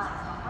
ผ่าน